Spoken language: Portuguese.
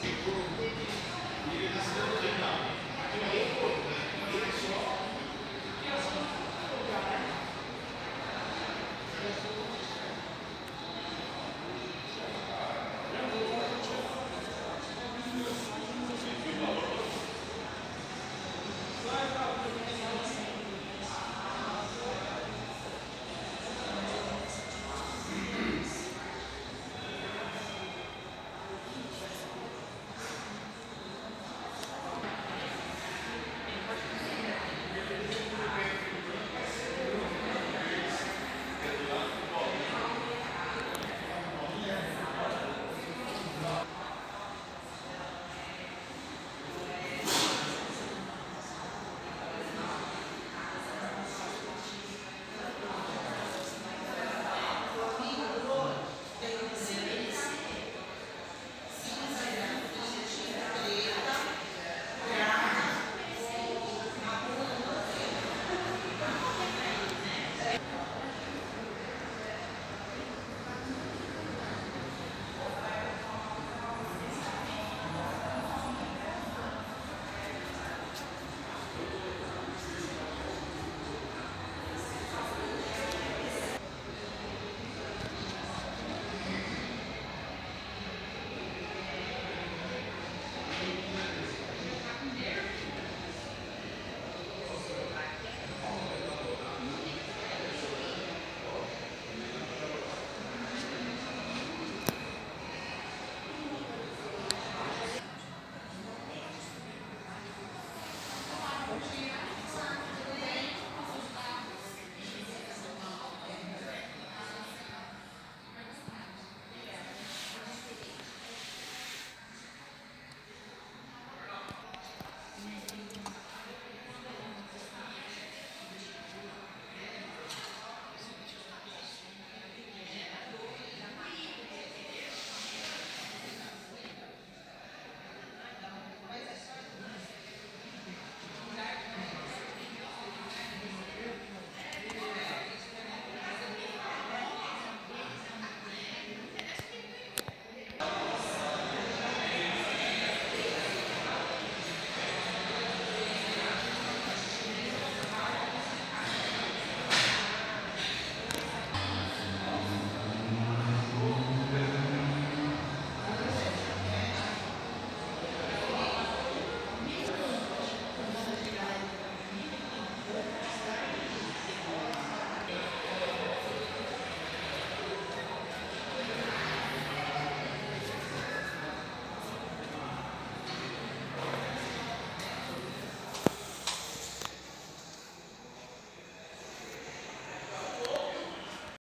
Seguro. E ele disse, não tem nada. Tem uma outra, tem só